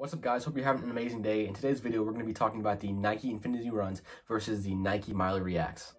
What's up guys, hope you're having an amazing day. In today's video, we're going to be talking about the Nike Infinity Runs versus the Nike Miler Reacts.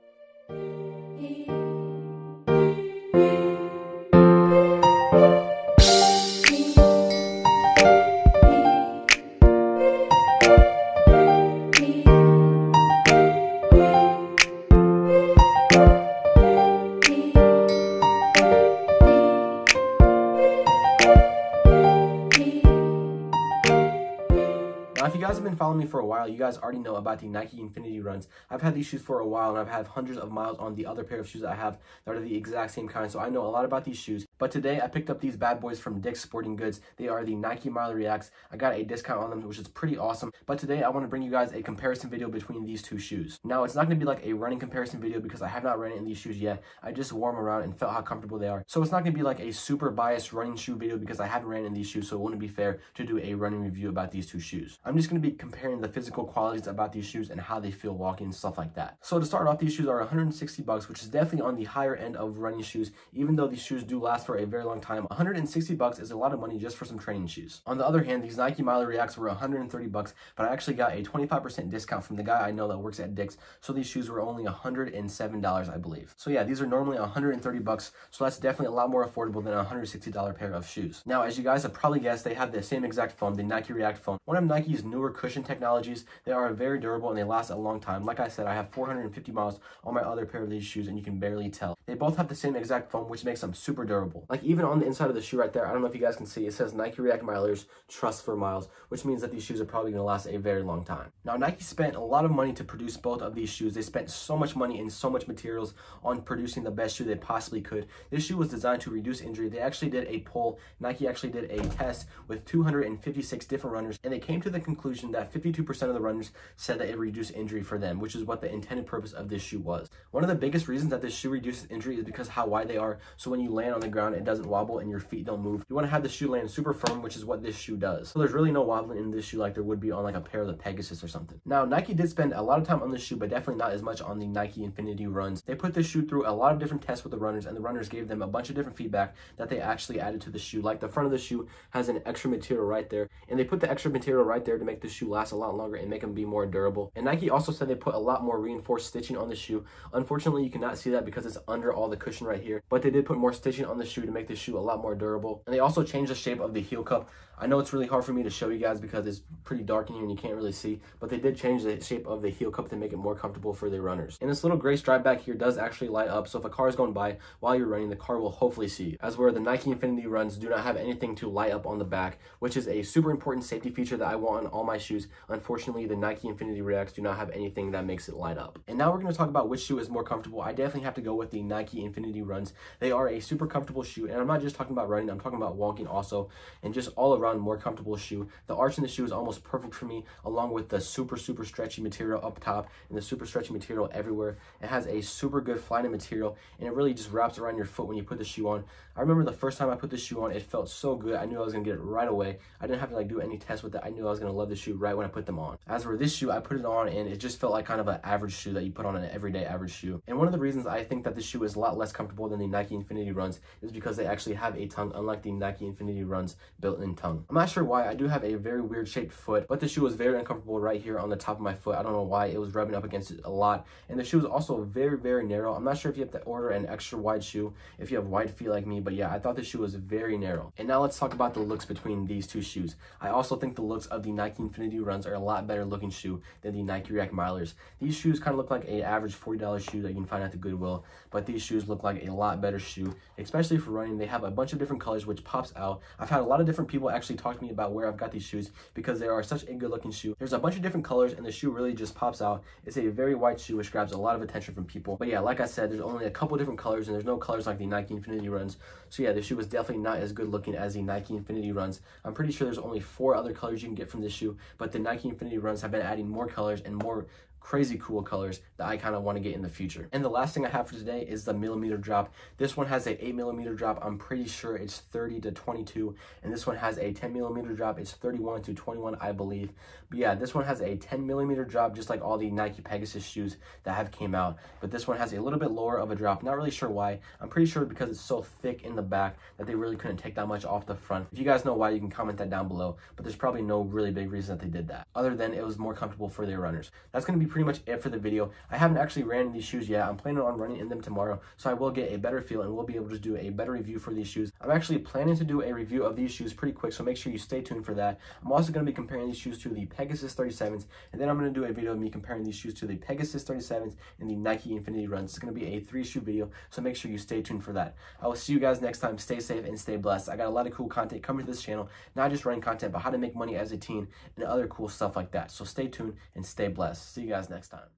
If you guys have been following me for a while, you guys already know about the Nike Infinity Runs. I've had these shoes for a while, and I've had hundreds of miles on the other pair of shoes that I have that are the exact same kind, so I know a lot about these shoes. But today, I picked up these bad boys from Dick's Sporting Goods. They are the Nike Miler Reacts. I got a discount on them, which is pretty awesome. But today, I want to bring you guys a comparison video between these two shoes. Now, it's not going to be like a running comparison video because I have not ran in these shoes yet. I just wore them around and felt how comfortable they are. So it's not going to be like a super biased running shoe video because I haven't ran in these shoes, so it wouldn't be fair to do a running review about these two shoes. I'm just going to be comparing comparing the physical qualities about these shoes and how they feel walking and stuff like that. So to start off, these shoes are 160 bucks, which is definitely on the higher end of running shoes, even though these shoes do last for a very long time. 160 bucks is a lot of money just for some training shoes. On the other hand, these Nike Miler Reacts were 130 bucks, but I actually got a 25% discount from the guy I know that works at Dick's, so these shoes were only $107, I believe. So yeah, these are normally 130 bucks, so that's definitely a lot more affordable than a $160 pair of shoes. Now, as you guys have probably guessed, they have the same exact foam, the Nike React foam. One of Nike's newer cushion technologies. They are very durable and they last a long time. Like I said, I have 450 miles on my other pair of these shoes and you can barely tell. They both have the same exact foam, which makes them super durable. Like even on the inside of the shoe right there, I don't know if you guys can see, it says Nike React Milers Trust for Miles, which means that these shoes are probably going to last a very long time. Now, Nike spent a lot of money to produce both of these shoes. They spent so much money and so much materials on producing the best shoe they possibly could. This shoe was designed to reduce injury. They actually did a poll. Nike actually did a test with 256 different runners, and they came to the conclusion that 52% of the runners said that it reduced injury for them, which is what the intended purpose of this shoe was. One of the biggest reasons that this shoe reduces injury is because how wide they are. So when you land on the ground, it doesn't wobble and your feet don't move. You want to have the shoe land super firm, which is what this shoe does. So there's really no wobbling in this shoe like there would be on like a pair of the Pegasus or something. Now, Nike did spend a lot of time on this shoe, but definitely not as much on the Nike Infinity runs. They put this shoe through a lot of different tests with the runners, and the runners gave them a bunch of different feedback that they actually added to the shoe. Like the front of the shoe has an extra material right there, and they put the extra material right there to make the shoe last a lot longer and make them be more durable. And Nike also said they put a lot more reinforced stitching on the shoe. Unfortunately, you cannot see that because it's under all the cushion right here, but they did put more stitching on the shoe to make this shoe a lot more durable. And they also changed the shape of the heel cup. I know it's really hard for me to show you guys because it's pretty dark in here and you can't really see, but they did change the shape of the heel cup to make it more comfortable for the runners. And this little gray stripe back here does actually light up, so if a car is going by while you're running, the car will hopefully see you. As where the Nike Infinity runs do not have anything to light up on the back, which is a super important safety feature that I want on all my shoes. Unfortunately, the Nike Infinity Reacts do not have anything that makes it light up. And now we're going to talk about which shoe is more comfortable. I definitely have to go with the Nike Infinity runs. They are a super comfortable shoe, and I'm not just talking about running, I'm talking about walking also, and just all around more comfortable shoe shoe. The arch in the shoe is almost perfect for me, along with the super, super stretchy material up top and the super stretchy material everywhere. It has a super good Flyknit material, and it really just wraps around your foot when you put the shoe on. I remember the first time I put the shoe on, it felt so good. I knew I was gonna get it right away. I didn't have to like do any tests with it. I knew I was gonna love the shoe right when I put them on. As for this shoe, I put it on and it just felt like kind of an average shoe that you put on an everyday average shoe. And one of the reasons I think that this shoe is a lot less comfortable than the Nike Infinity Runs is because they actually have a tongue, unlike the Nike Infinity Runs built-in tongue. I'm not sure why. I do have a very weird shaped foot, but the shoe was very uncomfortable right here on the top of my foot. I don't know why. It was rubbing up against it a lot. And the shoe is also very, very narrow. I'm not sure if you have to order an extra wide shoe if you have wide feet like me, but yeah, I thought the shoe was very narrow. And now let's talk about the looks between these two shoes. I also think the looks of the Nike Infinity Runs are a lot better looking shoe than the Nike React Milers. These shoes kind of look like a average $40 shoe that you can find at the Goodwill, but these shoes look like a lot better shoe, especially for running. They have a bunch of different colors, which pops out. I've had a lot of different people actually talk to me about where I've got these shoes because they are such a good looking shoe. There's a bunch of different colors and the shoe really just pops out. It's a very white shoe, which grabs a lot of attention from people. But yeah, like I said, there's only a couple different colors and there's no colors like the Nike Infinity Runs. So yeah, the shoe was definitely not as good looking as the Nike Infinity Runs. I'm pretty sure there's only four other colors you can get from this shoe, but the Nike Infinity Runs have been adding more colors and more crazy cool colors that I kind of want to get in the future. And the last thing I have for today is the millimeter drop. This one has a 8 millimeter drop. I'm pretty sure it's 30 to 22. And this one has a 10 millimeter drop. It's 31 to 21, I believe. But yeah, this one has a 10 millimeter drop, just like all the Nike Pegasus shoes that have came out. But this one has a little bit lower of a drop. Not really sure why. I'm pretty sure because it's so thick in the back that they really couldn't take that much off the front. If you guys know why, you can comment that down below. But there's probably no really big reason that they did that, other than it was more comfortable for their runners. That's going to be pretty much it for the video. I haven't actually ran in these shoes yet. I'm planning on running in them tomorrow, so I will get a better feel and we'll be able to do a better review for these shoes. I'm actually planning to do a review of these shoes pretty quick, so make sure you stay tuned for that. I'm also going to be comparing these shoes to the Pegasus 37s, and then I'm going to do a video of me comparing these shoes to the Pegasus 37s and the Nike Infinity Runs. It's going to be a three shoe video, so make sure you stay tuned for that. I will see you guys next time. Stay safe and stay blessed. I got a lot of cool content coming to this channel, not just running content, but how to make money as a teen and other cool stuff like that. So stay tuned and stay blessed. See you guys next time.